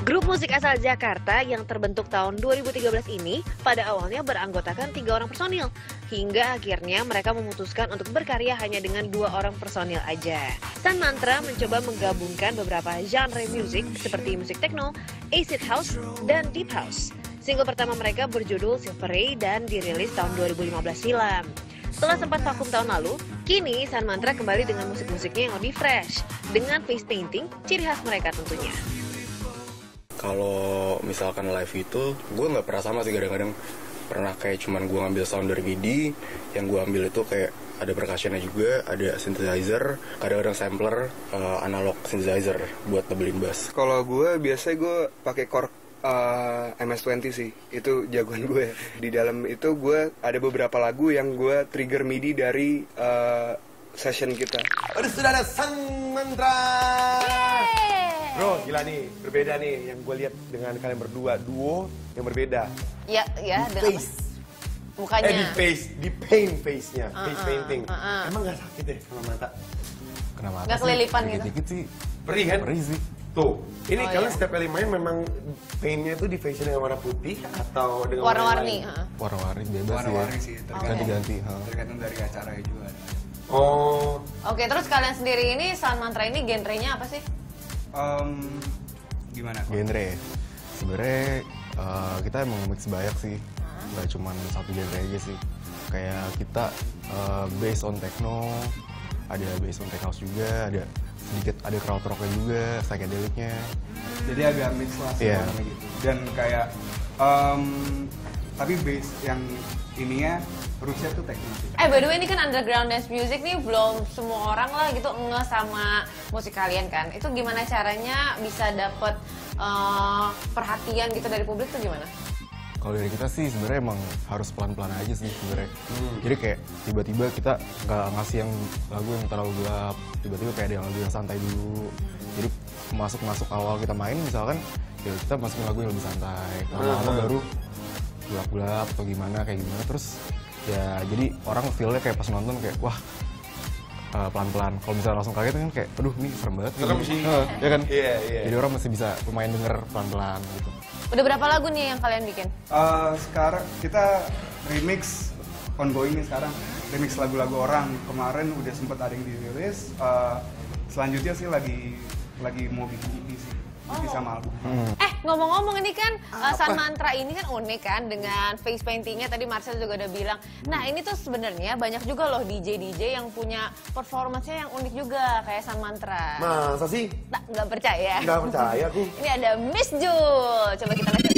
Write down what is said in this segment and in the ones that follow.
Grup musik asal Jakarta yang terbentuk tahun 2013 ini pada awalnya beranggotakan tiga orang personil. Hingga akhirnya mereka memutuskan untuk berkarya hanya dengan dua orang personil aja. Sun Mantra mencoba menggabungkan beberapa genre musik seperti musik techno, acid house, dan deep house. Single pertama mereka berjudul Silver Ray dan dirilis tahun 2015 silam. Setelah sempat vakum tahun lalu, kini Sun Mantra kembali dengan musik-musiknya yang lebih fresh, dengan face painting, ciri khas mereka tentunya. Kalau misalkan live itu, gue nggak pernah sama sih kadang-kadang. Pernah kayak cuman gue ngambil sound dari MIDI, yang gue ambil itu kayak ada percussionnya juga, ada synthesizer, kadang-kadang sampler, uh, analog synthesizer buat nebelin bass. Kalau gue biasanya gue pakai core uh, MS-20 sih. Itu jagoan gue di dalam itu gue ada beberapa lagu yang gue trigger MIDI dari uh, session kita. Udah sudah ada Sang Mantra Bro gila nih berbeda nih yang gue lihat dengan kalian berdua duo yang berbeda Ya, ya, di face mukanya. eh di face di paint face nya face Uh-uh, painting uh-uh. emang gak sakit ya sama mata Kenapa? Nggak kelilipan gitu? Dikit-dikit sih. perih kan Perih sih. tuh ini Oh, kalian iya. setiap kali main memang paintnya itu di face dengan warna putih atau dengan warna Warna-warni. Warna-warni bebas Warna-warni sih sih, ya. tergantung. Ganti-ganti. ha. tergantung dari acaranya juga oh Oke, terus kalian sendiri ini Sun Mantra ini genrenya apa sih? Em, gimana kok? Genre. Sebenarnya eh, kita emang mix banyak sih. Nggak cuma satu genre aja sih. Kayak kita eh, based on techno, ada based on tech house juga, ada sedikit ada crowd rocknya juga, psychedelicnya. jadi agak mix lah Iya. semuanya gitu dan kayak em, tapi base yang ininya rootsnya tuh sih Eh, by the way ini kan underground dance music nih belum semua orang lah gitu nge sama musik kalian kan. Itu gimana caranya bisa dapet eh, perhatian gitu dari publik tuh gimana? Kalau dari kita sih sebenarnya emang harus pelan-pelan aja sih sebenarnya. Jadi kayak tiba-tiba kita nggak ngasih yang lagu yang terlalu gelap, tiba-tiba kayak ada yang lagu yang santai dulu. Jadi masuk-masuk awal kita main misalkan ya kita masukin lagu yang lebih santai. Lama-lama baru gelap-gelap atau gimana kayak gimana terus ya jadi orang feel-nya kayak pas nonton kayak wah uh, pelan-pelan. Kalau misalnya langsung kaget kan kayak aduh ini serem banget. Serem nih. sih. Ya kan? Iya, iya. Jadi orang masih bisa lumayan denger pelan-pelan gitu. Udah berapa lagu nih yang kalian bikin? Eh, sekarang kita remix ongoing nih sekarang remix lagu-lagu orang kemarin udah sempet ada yang dirilis Eh, selanjutnya sih lagi lagi mau bikin EP sih EP sama album Eh, ngomong-ngomong ini kan uh, Sun Mantra ini kan unik kan dengan face paintingnya tadi Marcel juga udah bilang. Nah, ini tuh sebenarnya banyak juga loh DJ-DJ yang punya performance-nya yang unik juga kayak Sun Mantra. masa sih Nah, nggak percaya? nggak percaya aku Ini ada Miss Jul. Coba kita lihat.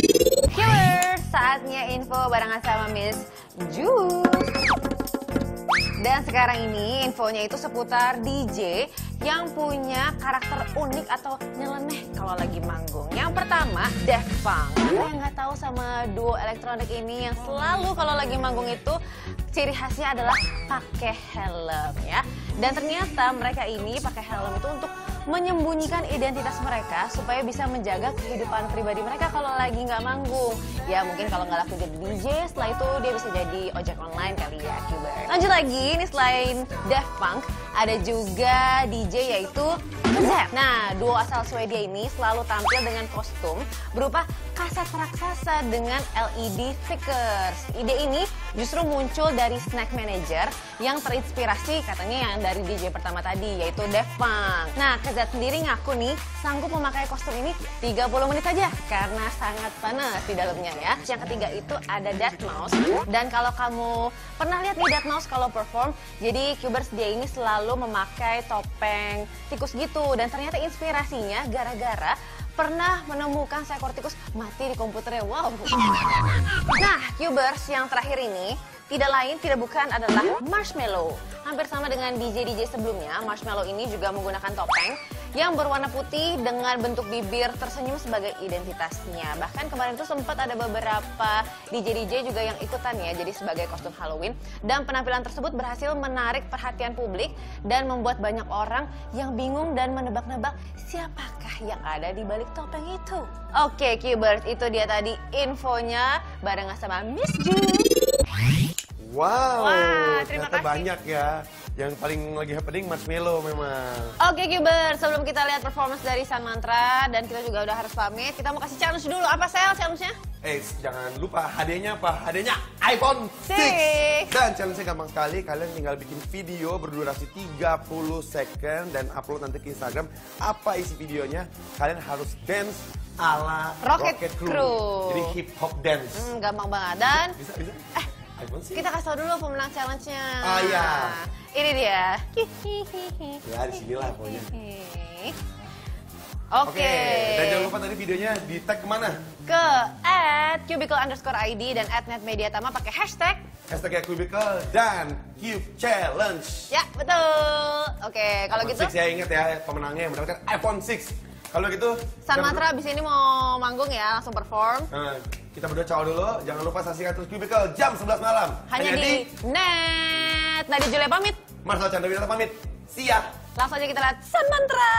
Killer, saatnya info barengan sama Miss Jul. Dan sekarang ini infonya itu seputar DJ yang punya karakter unik atau nyeleneh kalau lagi manggung. Yang pertama, Daft Punk. Ada yang nggak tahu sama duo elektronik ini yang selalu kalau lagi manggung itu ciri khasnya adalah pakai helm ya. Dan ternyata mereka ini pakai helm itu untuk menyembunyikan identitas mereka supaya bisa menjaga kehidupan pribadi mereka kalau lagi nggak manggung. Ya mungkin kalau nggak laku jadi DJ, setelah itu dia bisa jadi ojek online kali ya, Cuber. Lanjut lagi, ini selain Daft Punk, ada juga DJ yaitu Zep. Nah, duo asal Swedia ini selalu tampil dengan kostum berupa kaset raksasa dengan LED stickers. Ide ini justru muncul dari Snack Manager yang terinspirasi katanya yang dari DJ pertama tadi yaitu Daft Punk. Nah, Kezat sendiri ngaku nih sanggup memakai kostum ini 30 menit saja karena sangat panas di dalamnya ya. Yang ketiga itu ada Dead Mouse dan kalau kamu pernah lihat nih Dead Mouse kalau perform, jadi Cubers dia ini selalu memakai topeng tikus gitu dan ternyata inspirasinya gara-gara pernah menemukan seekor tikus mati di komputernya. Wow. Nah, Cubers yang terakhir ini tidak lain tidak bukan adalah Marshmallow. Hampir sama dengan DJ-DJ sebelumnya, Marshmallow ini juga menggunakan topeng yang berwarna putih dengan bentuk bibir tersenyum sebagai identitasnya. Bahkan kemarin tuh sempat ada beberapa DJ-DJ juga yang ikutan ya, jadi sebagai kostum Halloween. Dan penampilan tersebut berhasil menarik perhatian publik dan membuat banyak orang yang bingung dan menebak-nebak siapakah yang ada di balik topeng itu. Oke, Qbert, itu dia tadi infonya barengan sama Miss Ju. Wow, Wah, terima kasih. banyak ya yang paling lagi happening marshmallow memang. Oke Cuber, sebelum kita lihat performance dari San Mantra dan kita juga udah harus pamit, kita mau kasih challenge dulu. Apa sel challenge-nya? Eh, jangan lupa hadiahnya apa? Hadiahnya iPhone 6. Six. Dan challenge-nya gampang sekali. Kalian tinggal bikin video berdurasi 30 second dan upload nanti ke Instagram. Apa isi videonya? Kalian harus dance ala Rocket Crew. Jadi hip hop dance. Hmm, gampang banget. Dan Bisa, bisa? Eh, 6. Kita kasih tau dulu pemenang challenge-nya. Ah, iya. Ini dia. Ya, di sinilah pokoknya. Oke. Dan jangan lupa tadi videonya di tag ke mana? Ke at cubicle underscore ID dan at netmediatama pakai hashtag. Hashtagnya Cubicle dan Cube Challenge. Ya, betul. Oke, kalau iPhone gitu 6 ya ingat ya pemenangnya yang mendapatkan iPhone 6. Kalau gitu San Matra abis ini mau manggung ya, langsung perform. Nah, kita berdua caw dulu. Jangan lupa saksikan terus Cubicle jam 11 malam. Hanya di net. Nadi Julia pamit. Marcel Chandrawinata pamit. See ya. Langsung aja kita lihat San Mantra.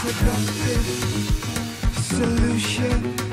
Seductive solution